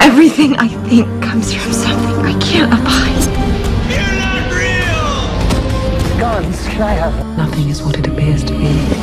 Everything I think comes from something I can't abide. You're not real! Guns, can I have Nothing is what it appears to be.